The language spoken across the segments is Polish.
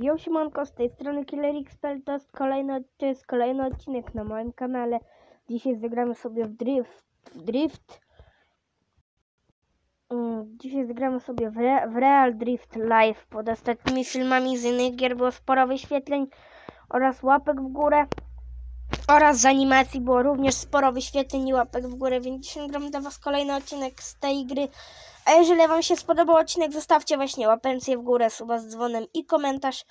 Jo, siemanko, z tej strony KillerXPL, to jest kolejny, to jest kolejny odcinek na moim kanale. Dzisiaj zagramy sobie w drift. W drift. Mm, Dzisiaj zagramy sobie w, re, w Real Drift Live. Pod ostatnimi filmami z innych gier było sporo wyświetleń oraz łapek w górę. Oraz z animacji było również sporo wyświetleń i łapek w górę, więc dzisiaj gram dla Was kolejny odcinek z tej gry. A jeżeli Wam się spodobał odcinek, zostawcie właśnie łapencję w górę, suba z dzwonem i komentarz.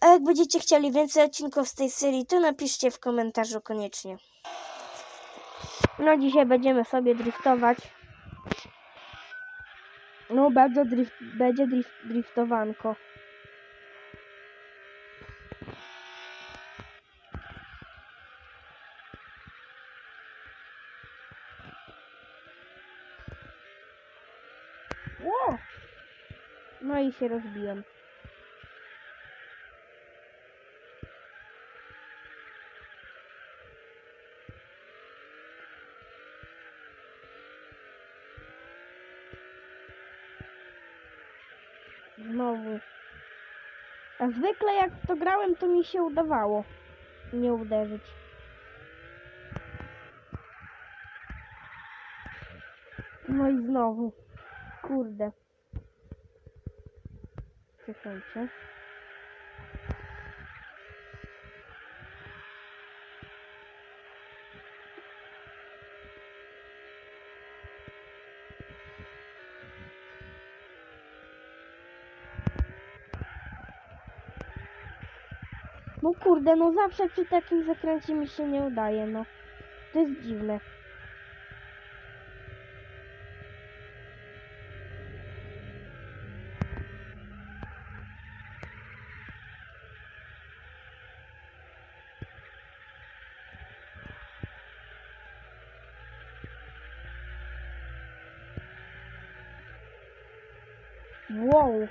A jak będziecie chcieli więcej odcinków z tej serii, to napiszcie w komentarzu koniecznie. No dzisiaj będziemy sobie driftować. No bardzo drift, będzie drift, driftowanko. Ło! No i się rozbiłem. Znowu. A zwykle jak to grałem, to mi się udawało nie uderzyć. No i znowu. Kurde. Czekajcie. No kurde, no zawsze przy takim zakręcie mi się nie udaje, no. To jest dziwne. Wow.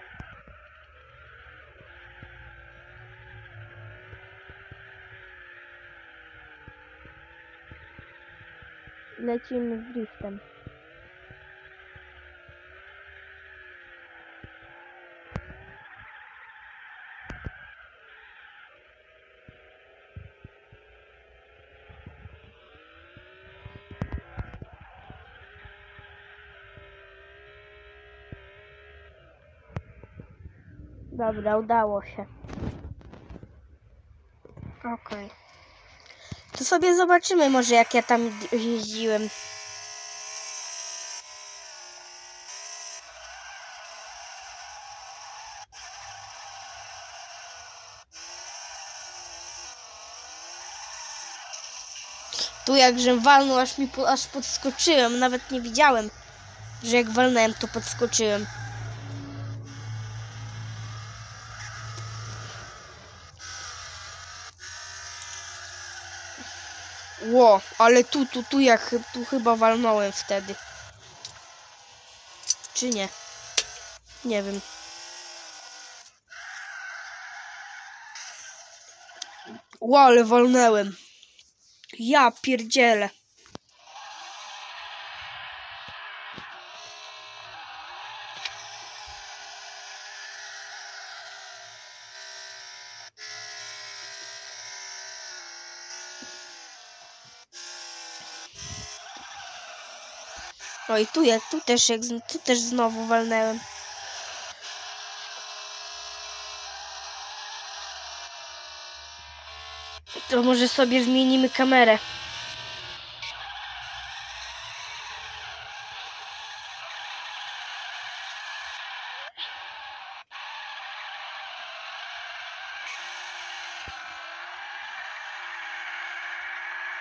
Lecimy z driftem. Dobra, udało się. Okej. To sobie zobaczymy może jak ja tam jeździłem. Tu jakże walnął, aż mi po, aż podskoczyłem. Nawet nie widziałem, że jak walnąłem, to podskoczyłem. Ło, ale tu, tu, tu jak tu chyba walnąłem wtedy. Czy nie? Nie wiem. Ło, ale walnąłem. Ja pierdzielę. No i tu ja, tu też jak, tu też znowu walnęłem. To może sobie zmienimy kamerę.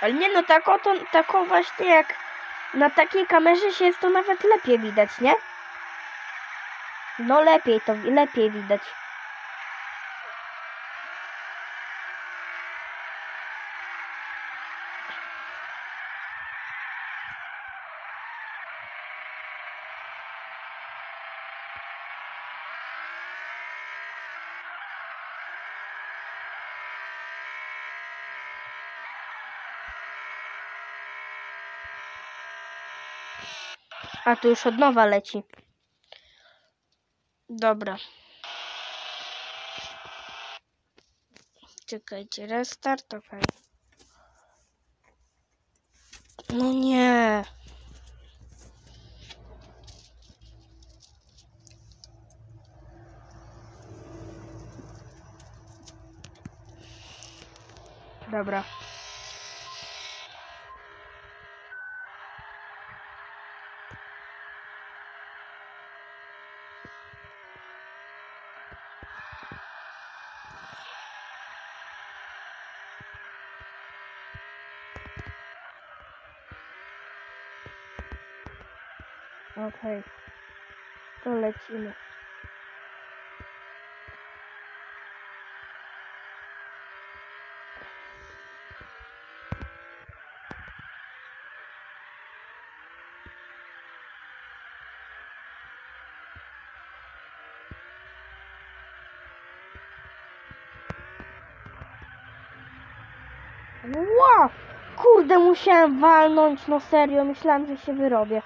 Ale nie no, tak oto, taką właśnie jak na takiej kamerze się jest to nawet lepiej widać, nie? No lepiej to, lepiej widać. A tu już od nowa leci. Dobra. Czekajcie, restart, okej. No nie. Dobra. Okej. To lecimy. Ła! Kurde, musiałem walnąć, no serio, myślałem, że się wyrobię.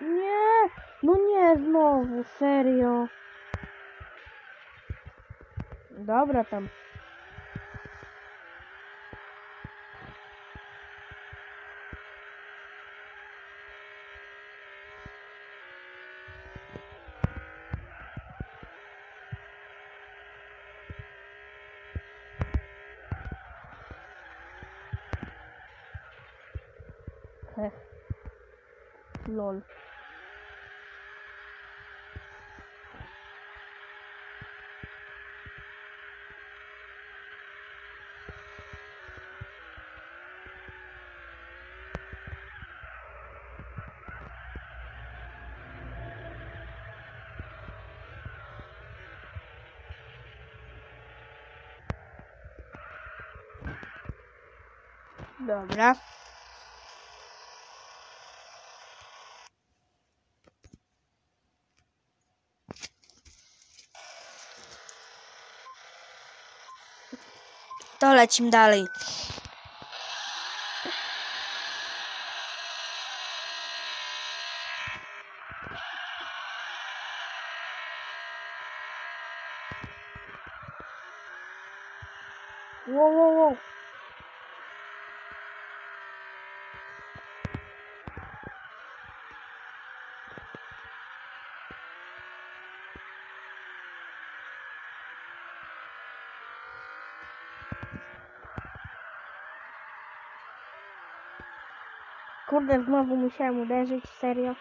Nie, no nie, znowu, serio. Dobra tam. Dobra. To lecimy dalej. Wow, wow, wow. Kurde, znowu musiałem uderzyć, serio.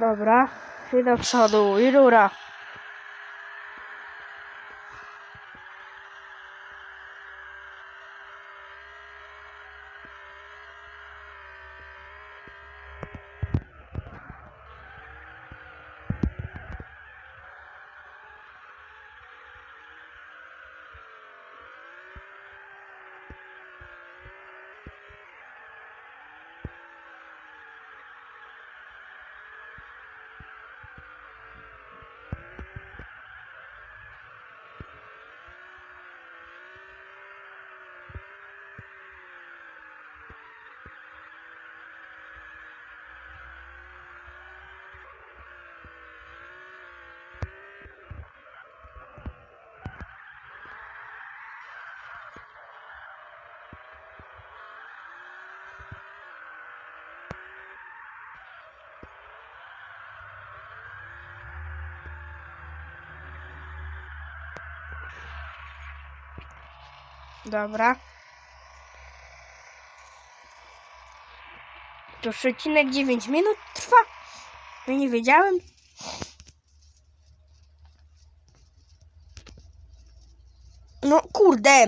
Dobra, i do przodu, i rura. Dobra. To przecinek 9 minut trwa? Ja nie wiedziałem. No kurde.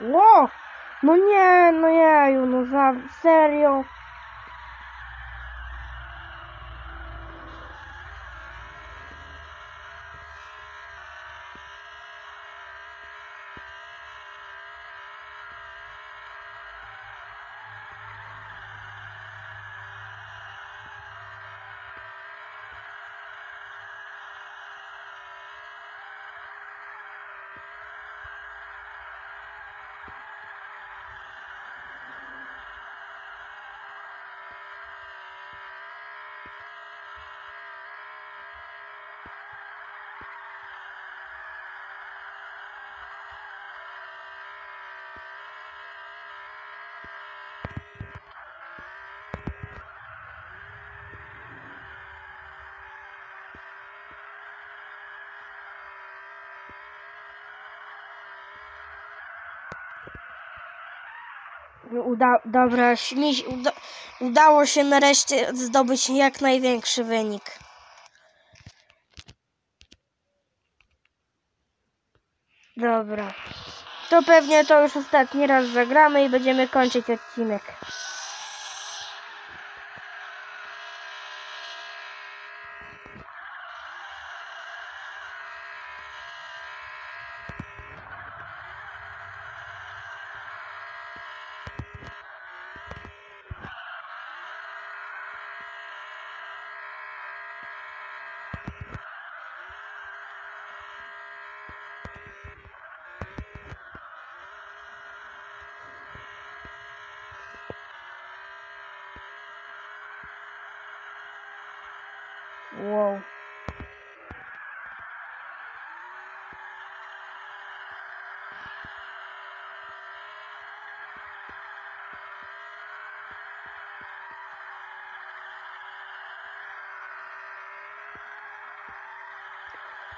Ło! No nie, no jeju, no za serio. Uda dobra, mi uda udało się nareszcie zdobyć jak największy wynik. Dobra. To pewnie to już ostatni raz zagramy i będziemy kończyć odcinek. Wow.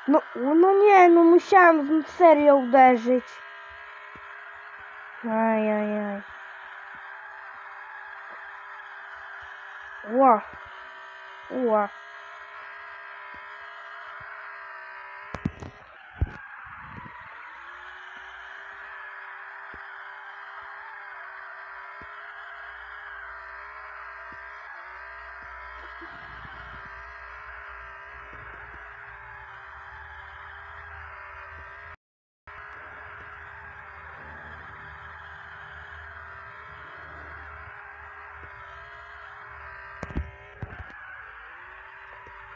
No, no nie, no musiałam w serio uderzyć. Ajajaj. Ła.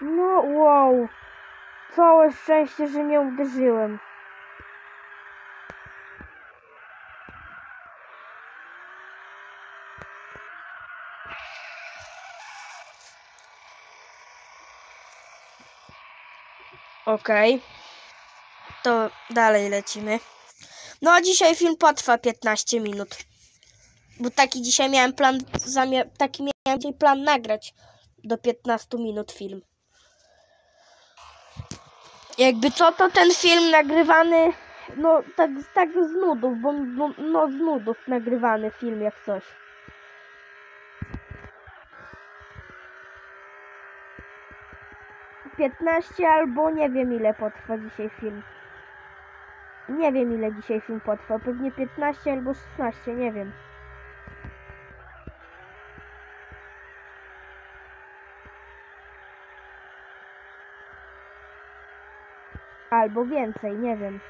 No wow. Całe szczęście, że nie uderzyłem. Okej. To dalej lecimy. No a dzisiaj film potrwa 15 minut. Bo taki dzisiaj miałem plan, taki miałem dzisiaj plan nagrać do 15 minut film. Jakby co, to ten film nagrywany, no tak, tak z nudów, bo, bo no z nudów nagrywany film jak coś. Piętnaście albo nie wiem ile potrwa dzisiaj film. Nie wiem ile dzisiaj film potrwa, pewnie 15 albo 16, nie wiem. Albo więcej, nie wiem.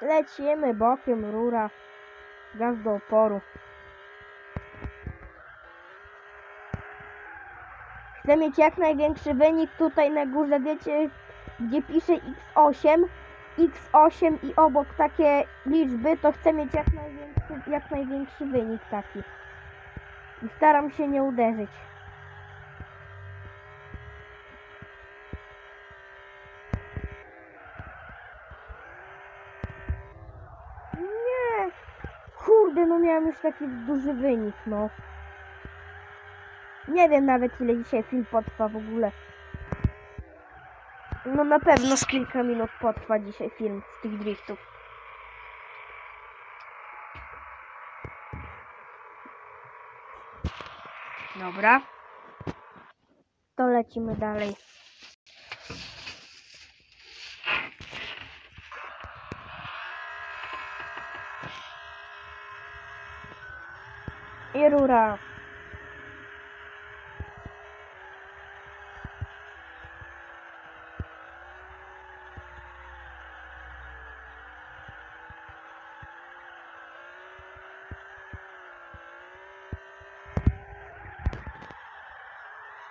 Lecimy bokiem, rura. Gaz do oporu. Chcę mieć jak największy wynik tutaj na górze, wiecie, gdzie pisze x8, x8 i obok takie liczby, to chcę mieć jak największy, jak największy wynik taki. I staram się nie uderzyć. Nie! Już taki duży wynik, no. Nie wiem nawet ile dzisiaj film potrwa w ogóle. No na pewno z kilka minut potrwa dzisiaj film z tych driftów. Dobra. To lecimy dalej. I rura.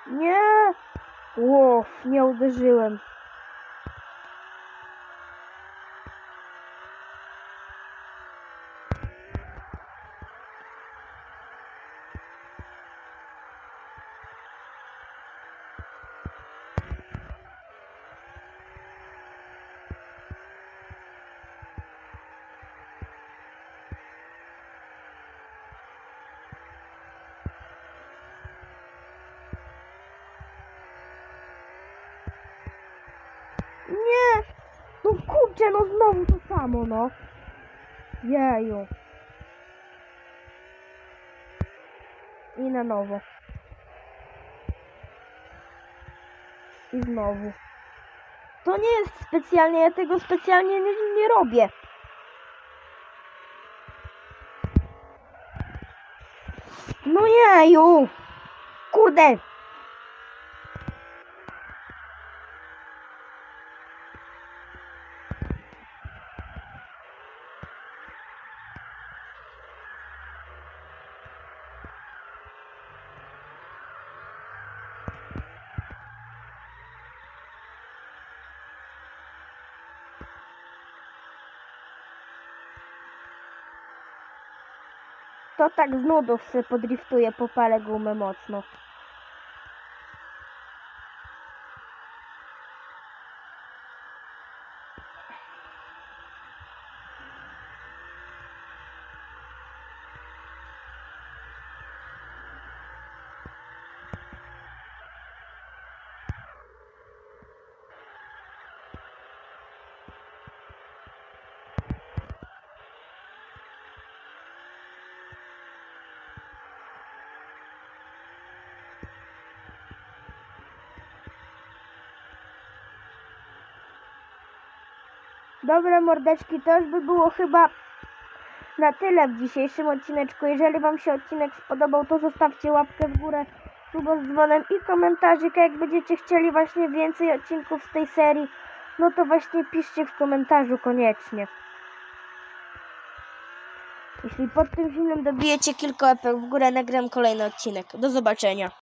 Nie! Łow, nie uderzyłem. Nie! No kurczę, no znowu to samo, no. Jeju. I na nowo. I znowu. To nie jest specjalnie, ja tego specjalnie nie, nie robię. No jeju! Kurde! To tak z nudów se podriftuje po parę gumę mocno. Dobra mordeczki, to już by było chyba na tyle w dzisiejszym odcineczku. Jeżeli Wam się odcinek spodobał, to zostawcie łapkę w górę, suba z dzwonem i komentarzyk. A jak będziecie chcieli właśnie więcej odcinków z tej serii, no to właśnie piszcie w komentarzu koniecznie. Jeśli pod tym filmem dobijecie kilka łapek w górę, nagram kolejny odcinek. Do zobaczenia.